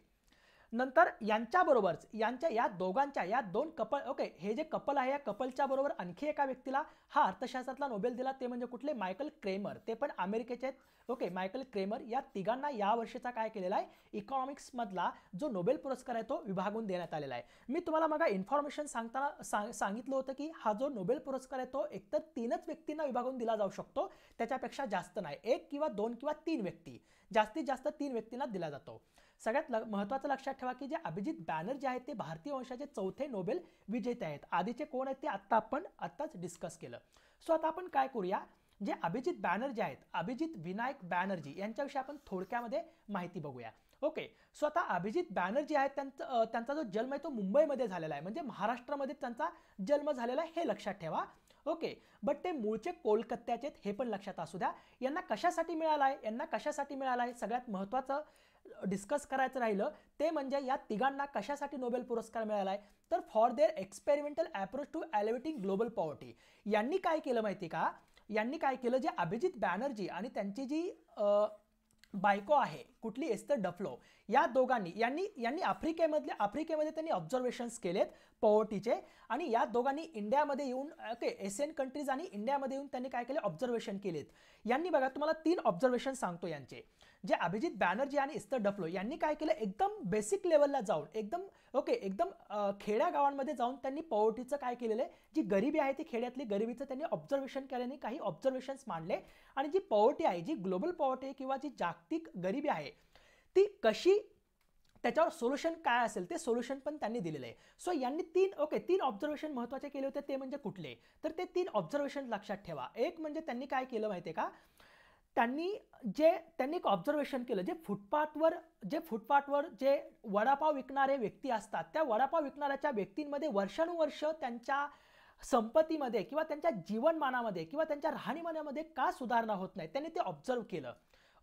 नंतर यांच्याबरोबरच यांच्या या दोघांच्या या दोन कपल ओके हे जे कपल आहे या कपलच्या बरोबर आणखी एका व्यक्तीला हा अर्थशास्त्रातला नोबेल दिला ते म्हणजे कुठले? मायकल क्रेमर ते पण अमेरिकेचे आहेत. ओके मायकल क्रेमर या तिघांना या वर्षीचा काय केलेला आहे? इकॉनॉमिक्समधला जो नोबेल पुरस्कार आहे तो विभागून देण्यात आलेला आहे. मी तुम्हाला मग इन्फॉर्मेशन सांगताना सांग सांगितलं होतं की हा जो नोबेल पुरस्कार आहे तो एकतर तीनच व्यक्तींना विभागून दिला जाऊ शकतो त्याच्यापेक्षा जास्त नाही. एक किंवा दोन किंवा तीन व्यक्ती. जास्तीत जास्त तीन व्यक्तींना दिला जातो. सगळ्यात ल महत्त्वाचं लक्षात ठेवा की जे अभिजित बॅनर्जी आहेत ते भारतीय वंशाचे चौथे नोबेल विजेते आहेत. आधीचे कोण आहेत ते आत्ता आपण आत्ताच डिस्कस केलं. सो आता आपण काय करूया? जे अभिजित बॅनर्जी आहेत अभिजित विनायक बॅनर्जी यांच्याविषयी आपण थोडक्यामध्ये माहिती बघूया. ओके सो आता अभिजित बॅनर्जी आहेत त्यांचा त्यांचा जो जन्म आहे तो मुंबईमध्ये झालेला आहे. म्हणजे महाराष्ट्रामध्ये त्यांचा जन्म झालेला आहे हे लक्षात ठेवा. ओके बट ते मूळचे कोलकात्याचे आहेत, हे पण लक्षात असू द्या. यांना कशासाठी मिळाला आहे? यांना कशासाठी मिळाला आहे? सगळ्यात महत्त्वाचं डिस्कस करायचं राहिलं ते म्हणजे या तिघांना कशासाठी नोबेल पुरस्कार मिळाला आहे? तर for their experimental approach to alleviating global poverty यांनी काय केलं माहिती का? यांनी काय केलं? जे अभिजित बॅनर्जी आणि त्यांची जी बायको आहे कुठली एस्तर डफलो या दोघांनी यांनी यांनी आफ्रिकेमधले आफ्रिकेमध्ये त्यांनी ऑब्झर्वेशन्स केलेत पॉवर्टीचे आणि या दोघांनी इंडियामध्ये येऊन ओके एशियन कंट्रीज आणि इंडियामध्ये येऊन त्यांनी काय केले? ऑब्झर्वेशन केलेत. यांनी बघा तुम्हाला तीन ऑब्झर्वेशन सांगतो यांचे. जे अभिजित बॅनर्जी आणि इस्तर डफलो यांनी काय केलं? एकदम बेसिक लेवलला जाऊन एकदम ओके एकदम खेड्या गावांमध्ये जाऊन त्यांनी पॉवर्टीचं काय केलेलं आहे? जी गरिबी आहे ती खेड्यातली गरिबीचं त्यांनी ऑब्झर्वेशन केल्याने काही ऑब्झर्वेशन्स मांडले. आणि जी पॉवर्टी आहे जी ग्लोबल पॉवर्टी आहे किंवा जी जागतिक गरिबी आहे ती कशी त्याच्यावर सोल्युशन काय असेल ते सोल्युशन पण त्यांनी दिलेलं आहे. सो यांनी तीन ओके तीन ऑब्झर्वेशन महत्त्वाचे केले होते ते म्हणजे कुठले? तर ते तीन ऑब्झर्वेशन लक्षात ठेवा. एक म्हणजे त्यांनी काय केलं माहिती आहे का? त्यांनी जे त्यांनी एक ऑब्झर्वेशन केलं जे फुटपाथवर जे फुटपाथवर जे वडापाव विकणारे व्यक्ती असतात त्या वडापाव विकणाऱ्याच्या व्यक्तींमध्ये वर्षानुवर्ष त्यांच्या संपत्तीमध्ये किंवा त्यांच्या जीवनमानामध्ये किंवा त्यांच्या राहणीमानामध्ये का सुधारणा होत नाही त्यांनी ते ऑब्झर्व केलं.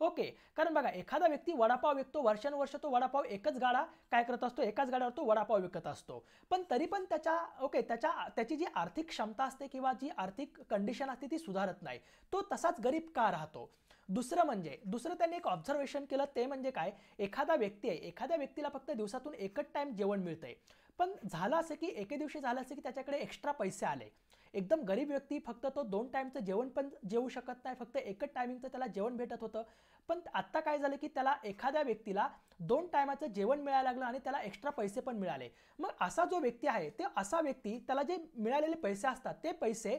ओके कारण बघा एखादा व्यक्ती वडापाव विकतो वर्षानुवर्ष तो वडापाव एकच गाडा काय करत असतो? एकाच गाड्यावर तो वडापाव विकत असतो. पण तरी पण त्याच्या ओके त्याच्या त्याची जी आर्थिक क्षमता असते किंवा जी आर्थिक कंडिशन असते ती सुधारत नाही. तो तसाच गरीब का राहतो? दुसरं म्हणजे दुसरं त्यांनी एक ऑब्झर्वेशन केलं ते म्हणजे काय? एखादा व्यक्ती आहे एखाद्या व्यक्तीला फक्त दिवसातून एकच टाईम जेवण मिळतंय. पण झालं असं की एके दिवशी झालं असं की त्याच्याकडे एक्स्ट्रा पैसे आले. एकदम गरीब व्यक्ती फक्त तो दोन टाईमचं जेवण पण जेवू शकत नाही फक्त एकच टायमिंगचं त्याला जेवण भेटत होतं. पण आत्ता काय झालं की त्याला एखाद्या व्यक्तीला दोन टायमाचं जेवण मिळायला लागलं आणि त्याला एक्स्ट्रा पैसे पण मिळाले. मग असा जो व्यक्ती आहे ते असा व्यक्ती त्याला जे मिळालेले पैसे असतात ते पैसे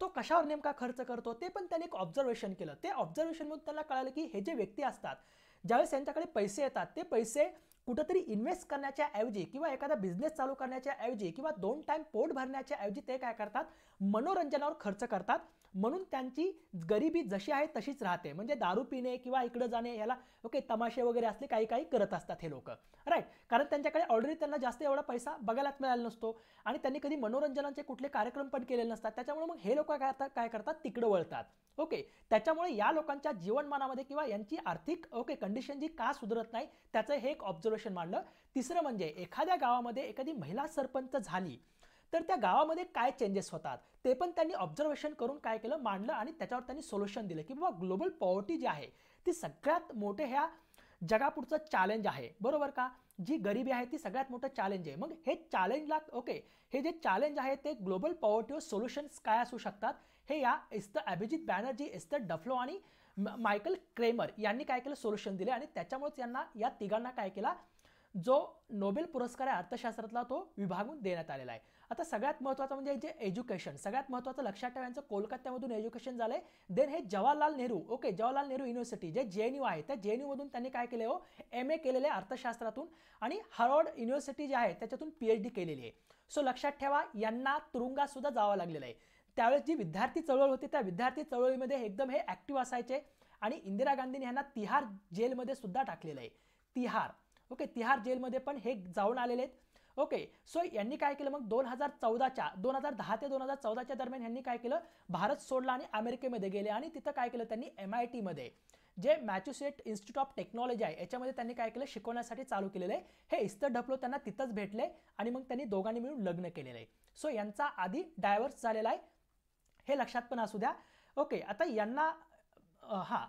तो कशावर नेमका खर्च करतो ते पण त्याने एक ऑब्झर्वेशन केलं. ते ऑब्झर्वेशनमधून त्याला कळालं की हे जे व्यक्ती असतात ज्यावेळेस त्यांच्याकडे पैसे येतात ते पैसे कुठंतरी इन्व्हेस्ट करण्याच्या ऐवजी किंवा एखादा बिझनेस चालू करण्याच्या ऐवजी किंवा दोन टाइम पोट भरण्याच्या ऐवजी ते काय करतात? मनोरंजनावर खर्च करतात. म्हणून त्यांची गरिबी जशी आहे तशीच राहते. म्हणजे दारू पिणे किंवा इकडं जाणे याला ओके तमाशे वगैरे असले काही काही करत असतात हे लोक. राईट कारण त्यांच्याकडे ऑलरेडी त्यांना जास्त एवढा पैसा बघायलाच मिळाला नसतो. आणि त्यांनी कधी मनोरंजनाचे कुठले कार्यक्रम पण केलेले नसतात. त्याच्यामुळे मग हे लोक काय करतात? काय करतात? तिकडं वळतात. ओके त्याच्यामुळे या लोकांच्या जीवनमानामध्ये किंवा यांची आर्थिक ओके कंडिशन जी का सुधारत नाही त्याचं हे एक ऑब्झर्वेशन मांडलं. तिसरं म्हणजे एखाद्या गावामध्ये एखादी महिला सरपंच झाली तर त्या गावामध्ये काय चेंजेस होतात? ते पण त्यांनी ऑब्झर्वेशन करून काय केलं? मांडलं आणि त्याच्यावर त्यांनी सोल्युशन दिलं की बाबा ग्लोबल पॉवर्टी जी आहे ती सगळ्यात मोठे ह्या जगापुढचं चॅलेंज आहे. बरोबर का? जी गरिबी आहे ती सगळ्यात मोठं चॅलेंज आहे. मग हे चॅलेंजला ओके हे जे चॅलेंज आहे ते ग्लोबल पॉवर्टीवर सोल्युशन्स काय असू शकतात? हे या इस्तर अभिजित बॅनर्जी इस्तर डफलो आणि मायकल क्रेमर यांनी काय केलं? सोल्युशन दिले. आणि त्याच्यामुळेच यांना या तिघांना काय केला? जो नोबेल पुरस्कार आहे अर्थशास्त्रातला तो विभागून देण्यात आलेला आहे. आता सगळ्यात महत्त्वाचं म्हणजे जे एज्युकेशन सगळ्यात महत्त्वाचं लक्षात ठेवायचं कोलकात्यामधून एज्युकेशन झालंय. देन हे जवाहरलाल नेहरू ओके जवाहरलाल नेहरू युनिव्हर्सिटी जे जे एन यू आहे त्या जे एन यूमधून त्यांनी काय केले हो? एम ए केलेले अर्थशास्त्रातून आणि हार्वर्ड युनिव्हर्सिटी जी आहे त्याच्यातून पी एच डी केलेली आहे. सो लक्षात ठेवा यांना तुरुंगात सुद्धा जावं लागलेलं आहे. त्यावेळेस जी विद्यार्थी चळवळ होती त्या विद्यार्थी चळवळीमध्ये एकदम हे ॲक्टिव्ह असायचे आणि इंदिरा गांधींनी यांना तिहार जेलमध्ये सुद्धा टाकलेलं आहे. तिहार. ओके तिहार जेलमध्ये पण हे जाऊन आलेले आहेत. ओके सो यांनी काय केलं? मग दोन हजार चौदाच्या दोन हजार दहा ते दोन हजार चौदाच्या दरम्यान यांनी काय केलं? भारत सोडला आणि अमेरिकेमध्ये गेले आणि तिथं काय केलं? त्यांनी एम आय टीमध्ये जे मॅच्युसेट इन्स्टिट्यूट ऑफ टेक्नॉलॉजी आहे याच्यामध्ये त्यांनी काय केलं? शिकवण्यासाठी चालू केलेलं आहे. हे इस्तर ढपलो त्यांना तिथंच भेटले आणि मग त्यांनी दोघांनी मिळून लग्न केलेलं आहे. सो यांचा आधी डायव्हर्स झालेला आहे. हे लक्षात पण असू द्या. ओके आता यांना हां.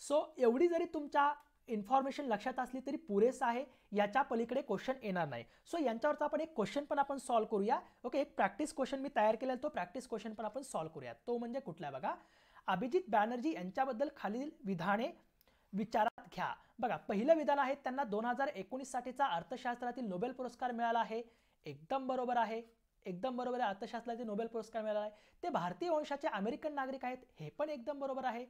सो एवढी जरी तुमच्या इन्फॉर्मेशन लक्षात असली तरी पुरेसं आहे. याच्या पलीकडे क्वेश्चन येणार नाही. सो यांच्यावरचा आपण एक क्वेश्चन पण आपण सॉल्व करूया. ओके एक प्रॅक्टिस क्वेश्चन मी तयार केलेला तो प्रॅक्टिस क्वेश्चन पण आपण सॉल्व करूया तो म्हणजे कुठला बघा? अभिजित बॅनर्जी यांच्याबद्दल खालील विधाने विचारात घ्या. बघा पहिलं विधान आहे त्यांना दोन हजार एकोणीससाठीचा अर्थशास्त्रातील नोबेल पुरस्कार मिळाला आहे. एकदम बरोबर आहे. एकदम बरोबर आहे. अर्थशास्त्रातील नोबेल पुरस्कार मिळाला आहे. ते भारतीय वंशाचे अमेरिकन नागरिक आहेत. हे पण एकदम बरोबर आहे.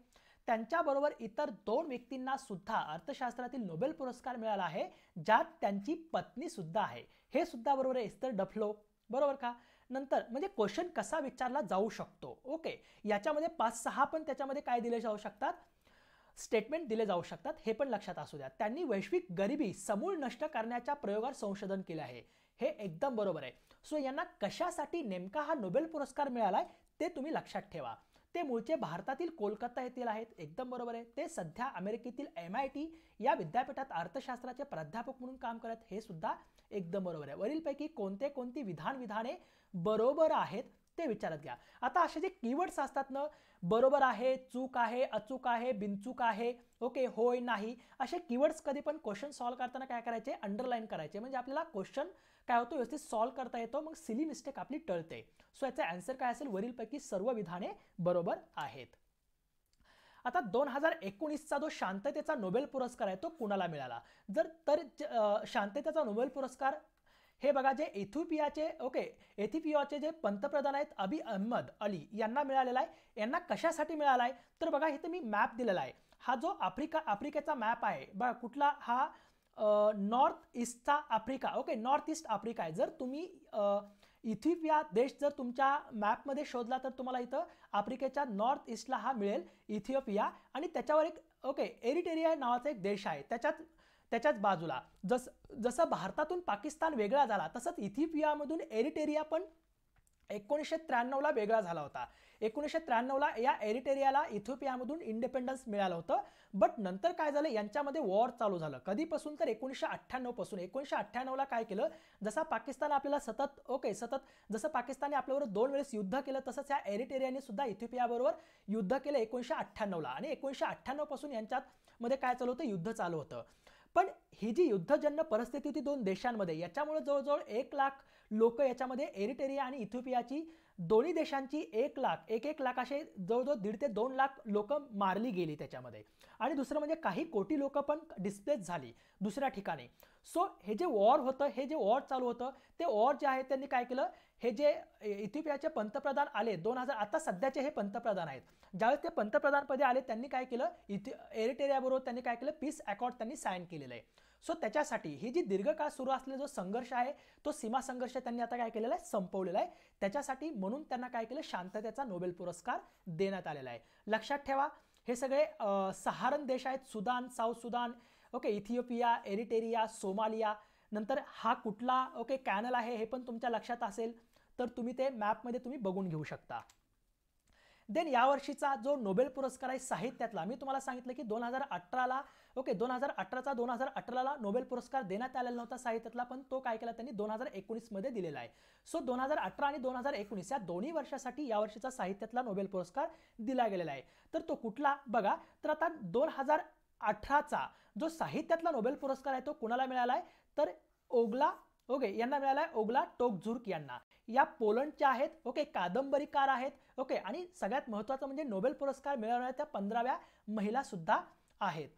त्यांच्याबरोबर इतर दोन व्यक्तींना सुद्धा अर्थशास्त्रातील नोबेल पुरस्कार मिळाला आहे ज्यात त्यांची पत्नी सुद्धा आहे. हे सुद्धा बरोबर आहे इस्तर डफलो. बरोबर का? नंतर म्हणजे क्वेश्चन कसा विचारला जाऊ शकतो? ओके याच्यामध्ये पाच सहा पण त्याच्यामध्ये काय दिले जाऊ शकतात? स्टेटमेंट दिले जाऊ शकतात. हे पण लक्षात असू द्या. त्यांनी वैश्विक गरिबी समूळ नष्ट करण्याच्या प्रयोगात संशोधन केले आहे. हे एकदम बरोबर आहे. सो यांना कशासाठी नेमका हा नोबेल पुरस्कार मिळालाय ते तुम्ही लक्षात ठेवा. ते मूळचे भारतातील कोलकाता येथील आहेत एकदम बरोबर आहे. ते सध्या अमेरिकेतील एम आय टी या विद्यापीठात अर्थशास्त्राचे प्राध्यापक म्हणून काम करत हे सुद्धा एकदम बरोबर आहे. वरीलपैकी कोणते कोणती विधान विधाने बरोबर आहेत ते विचारत घ्या. आता असे जे कीवर्ड्स असतात ना बरोबर आहे चूक आहे अचूक आहे बिनचूक आहे ओके होय नाही असे कीवर्ड्स कधी पण क्वेश्चन सॉल्व्ह करताना काय करायचे? अंडरलाईन करायचे. म्हणजे आपल्याला क्वेश्चन काय होतो? व्यवस्थित सॉल्व्ह करता येतो मग सिली मिस्टेक आपली टळते. सो याचा आन्सर काय असेल? वरीलपैकी सर्व विधाने बरोबर आहेत. आता दोन हजार एकोणीसचा जो शांततेचा नोबेल पुरस्कार आहे तो कुणाला मिळाला? जर तर शांततेचा नोबेल पुरस्कार हे बघा जे इथिओपियाचे ओके एथिओपियाचे जे पंतप्रधान आहेत अबी अहमद अली यांना मिळालेला आहे. यांना कशासाठी मिळाला आहे? तर बघा इथं मी मॅप दिलेला आहे. हा जो आफ्रिका आफ्रिकेचा मॅप आहे बघा कुठला? हा north ईस्टचा Africa okay north east Africa आहे. जर तुम्ही इथिओपिया देश जर तुमच्या मॅपमध्ये शोधला तर तुम्हाला इथं आफ्रिकेच्या नॉर्थ ईस्टला हा मिळेल इथिओपिया. आणि त्याच्यावर एक ओके एरिटेरिया नावाचा एक देश आहे. त्याच्यात त्याच्याच बाजूला. जस जसं भारतातून पाकिस्तान वेगळा झाला तसंच इथिओपियामधून एरिटेरिया पण एकोणीसशे त्र्याण्णवला वेगळा झाला होता. एकोणीसशे त्र्याण्णवला या एरिटेरियाला इथिओपियामधून इंडिपेंडन्स मिळालं होतं. बट नंतर काय झालं? यांच्यामध्ये वॉर चालू झालं. कधीपासून तर एकोणीसशे अठ्ठ्याण्णवपासून. एकोणीसशे अठ्ठ्याण्णवला काय केलं? जसा पाकिस्तान आपल्याला सतत ओके सतत जसं पाकिस्तानने आपल्याबरोबर दोन वेळेस युद्ध केलं तसंच या एरिटेरियाने सुद्धा इथिओपियाबरोबर युद्ध केलं एकोणीसशे अठ्ठ्याण्णवला. आणि एकोणीसशे अठ्ठ्याण्णवपासून यांच्यात मध्ये काय चालू होतं? युद्ध चालू होतं. पण ही जी युद्धजन्य परिस्थिती होती दोन देशांमध्ये याच्यामुळे जवळजवळ एक लाख लोक याच्यामध्ये एरिटेरिया आणि इथिओपियाची दोन्ही देशांची एक लाख एक एक लाख असे जवळजवळ दीड ते दोन लाख लोक मारली गेली त्याच्यामध्ये. आणि दुसरं म्हणजे काही कोटी लोक पण डिस्प्लेस झाली दुसऱ्या ठिकाणी. सो हे जे वॉर होतं हे जे वॉर चालू होतं ते वॉर जे आहे त्यांनी काय केलं? हे जे इथिओपियाचे पंतप्रधान आले दोन हजार आता सध्याचे हे पंतप्रधान आहेत. ज्यावेळेस ते पंतप्रधानपदी आले त्यांनी काय केलं? इथि एरिटेरियाबरोबर त्यांनी काय केलं? पीस अकॉर्ड त्यांनी साईन केलेलं आहे. सो त्याच्यासाठी ही जी दीर्घकाळ सुरू असलेला जो संघर्ष आहे तो सीमा संघर्ष त्यांनी आता काय केलेला आहे? संपवलेला आहे. त्याच्यासाठी म्हणून त्यांना काय केलं? शांततेचा नोबेल पुरस्कार देण्यात आलेला आहे. लक्षात ठेवा हे सगळे सहारन देश आहेत. Sudan South Sudan okay Ethiopia Eritrea Somalia. नंतर हा कुठला ओके कॅनल आहे हे पण तुमच्या लक्षात असेल. तर तुम्ही ते मॅपमध्ये तुम्ही बघून घेऊ शकता. देन यावर्षीचा जो नोबेल पुरस्कार आहे साहित्यातला मी तुम्हाला सांगितलं की दोन हजार अठराला ओके दोन हजार अठराचा दोन हजार अठराला नोबेल पुरस्कार देण्यात आलेला नव्हता साहित्यातला पण तो काय केला त्यांनी दोन हजार एकोणीसमध्ये दिलेला आहे. सो दोन हजार अठरा आणि दोन हजार एकोणीस या दोन्ही वर्षासाठी यावर्षीचा साहित्यातला नोबेल पुरस्कार दिला गेलेला आहे. तर तो कुठला? बघा तर आता दोन हजार अठराचा जो साहित्यातला नोबेल पुरस्कार आहे तो कुणाला मिळाला आहे? तर ओगला ओके यांना मिळाला आहे ओगला टोकझुर्क यांना. या पोलंडच्या आहेत ओके कादंबरीकार आहेत ओके आणि सगळ्यात महत्त्वाचं म्हणजे नोबेल पुरस्कार मिळवणाऱ्या त्या पंधराव्या महिला सुद्धा आहेत.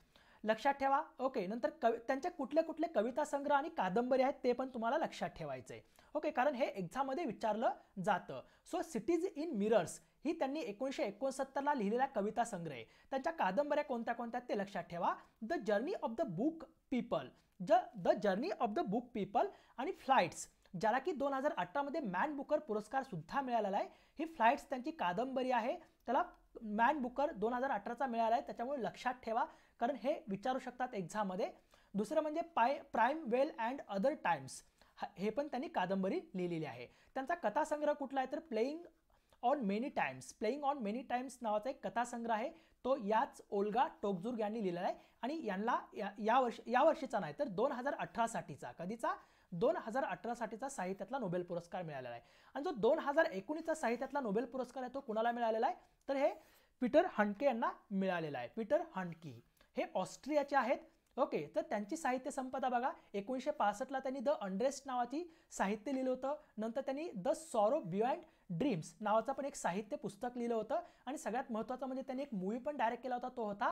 लक्षात ठेवा ओके नंतर कवि त्यांच्या कुठले कुठले कविता संग्रह आणि कादंबरी आहेत ते पण तुम्हाला लक्षात ठेवायचे ओके कारण हे एक्झाममध्ये विचारलं जातं. सो सिटीज इन मिरर्स ही त्यांनी एकोणीसशे एकोणसत्तरला लिहिलेला कविता संग्रह त्यांच्या कादंबऱ्या कोणत्या कोणत्या ते लक्षात ठेवा. The journey of the book people ज the journey of the book people आणि फ्लाइट्स ज्याला की दोन हजार अठरामध्ये मॅन बुकर पुरस्कार सुद्धा मिळालेला आहे. ही फ्लाईट्स त्यांची कादंबरी आहे. त्याला मॅन बुकर दोन हजार अठराचा मिळाला आहे. त्याच्यामुळे लक्षात ठेवा कारण हे विचारू शकतात एक्झाममध्ये दुसरं म्हणजे pie prime well and other times. हे पण त्यांनी कादंबरी लिहिलेली आहे. त्यांचा कथासंग्रह कुठला आहे? तर playing on many times. Playing on many times नावाचा एक कथासंग्रह आहे. तो याच ओल्गा टोकजुर्ग यांनी लिहिलेला आहे. आणि यांना या वर्ष या वर्षीचा नाही तर दोन हजार अठरासाठीचा कधीचा? दोन हजार अठरासाठीचा साहित्यातला नोबेल पुरस्कार मिळालेला आहे. आणि जो दोन हजार एकोणीसचा साहित्यातला नोबेल पुरस्कार आहे तो कुणाला मिळालेला आहे? तर हे पीटर हंडके यांना मिळालेला आहे. Peter Handke. हे ऑस्ट्रियाचे आहेत. ओके तर त्यांची साहित्य संपदा बघा. एकोणीसशे पासष्टला त्यांनी द अंड्रेस्ट नावाची साहित्य लिहिलं होतं. नंतर त्यांनी द सॉरो बियॉन्ड ड्रीम्स नावाचं पण एक साहित्य पुस्तक लिहिलं होतं. आणि सगळ्यात महत्त्वाचं म्हणजे त्यांनी एक मूवी पण डायरेक्ट केला होता. तो होता